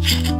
Bye.